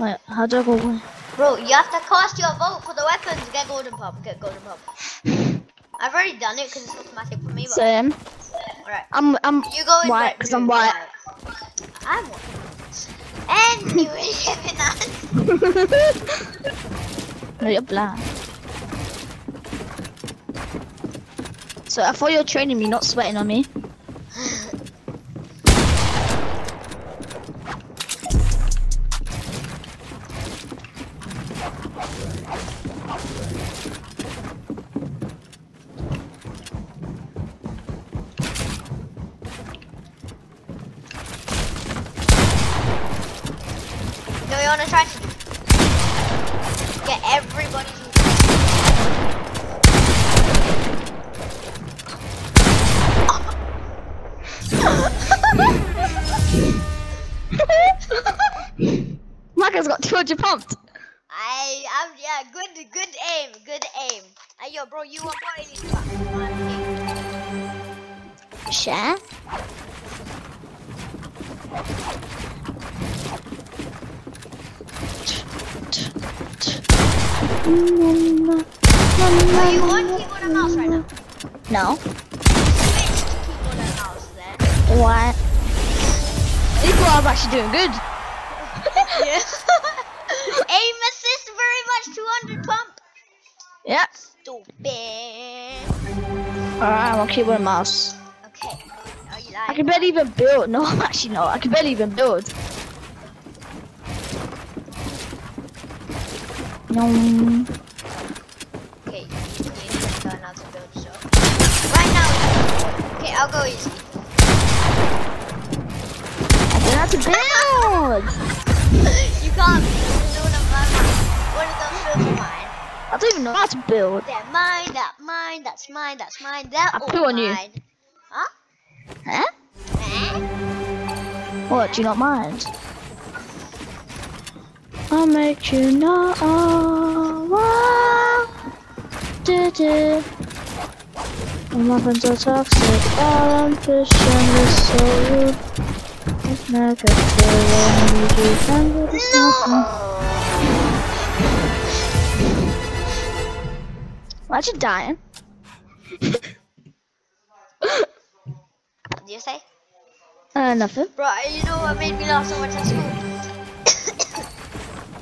Wait, how do I go away? Bro, you have to cast your vote for the weapons. Get golden pump. Get golden pump. I've already done it because it's automatic for me. But Same. alright, I'm I'm you go white because I'm white. I'm white. Anyway, no, you're black. So I thought you were training me, not sweating on me. No, you wanna try to get everybody. Micah's got 200 pumped. I'm, yeah, good, good aim, good aim. Hey, yo, bro, you are playing this one. Share. Are you on keyboard and mouse right now? No. Switch to keyboard and mouse then. What? People are actually doing good. Yeah. Aim assist 200 pump. Yeah. Stupid. Alright, I'm on keyboard and mouse. Okay. I can barely even build. No, I'm actually no. I can barely even build. No. Okay, you need to learn how to build so. Right now, okay, I'll go easy. I don't how to build. you can't do one of mine. One of those builds are mine. I don't even know how to build. They're mine, that mine, that's mine, that's mine, they're I all poo on you. Huh? Huh? Eh? What? Do you not mind? I'll make you know. What? Do do. My friends are toxic. All ambition is so rude. It's negative when you do handle this nothing. Why'd you dying? What do you say? Uh, nothing. Bro, you know what made me laugh so much at school?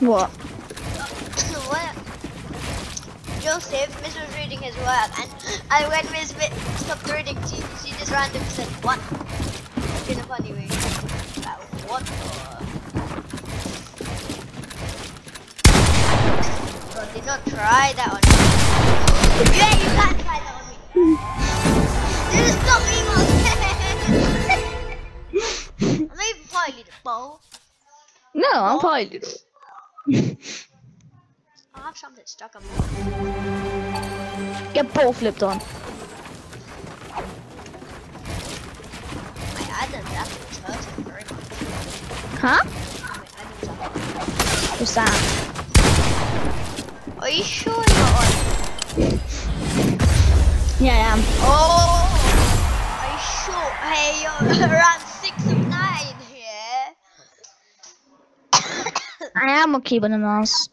What? what? Joseph, Miss was reading his work, and I when Miss mi- stopped reading, she, she just randomly said, "What?" In a funny way. Like, what? the- Bro, did not try that on. Yeah, you can't on me. Just stop emails. I'm not even ball. No, I'm little. I have something stuck on me. Get ball flipped on. My Adam, that was hurting very much. Huh? What's that? Are you sure you're on? Yeah, I am. Oh! You sure? Hey, you're around six of nine here. I am on keyboard and mouse.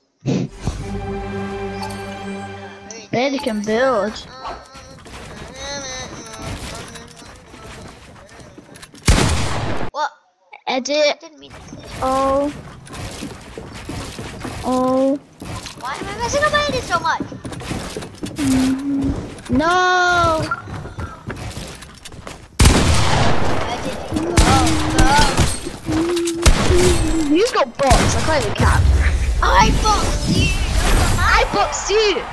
Barely can build. What? I Edit. didn't mean to. Oh. Oh. Why am I messing up edit so much? Mhm. No. Go, go. Who's got bots? I can't even count. I boxed you. I boxed you.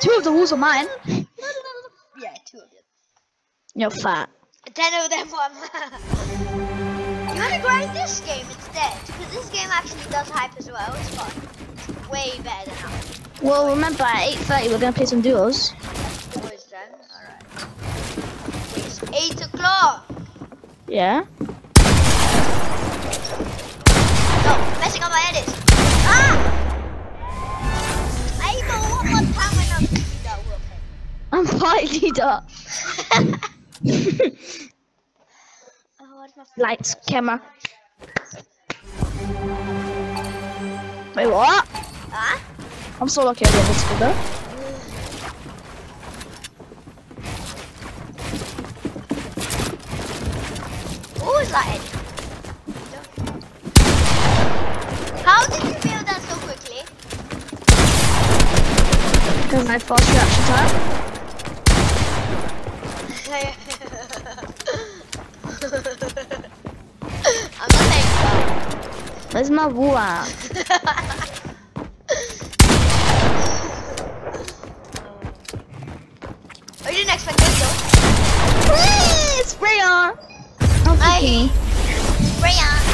Two of the walls are mine. Yeah, two of them. You're fat. Ten of them were You wanna grind this game instead? Because this game actually does hype as well. It's fun. It's way better than ours. Well, remember at 8.30 we're going to play some duos. Then. Alright. It's eight o'clock. Yeah. No, messing up my edits. Ah! I go one more time when I'm that will I'm leader. Oh, Lights, camera. Wait, what? Huh? I'm so lucky I got this for though. Who that? How did you build that so quickly? Because my fast reaction time. I'm not saying Where's my water? didn't expect this though. Please, spray on. I- okay. Rayan.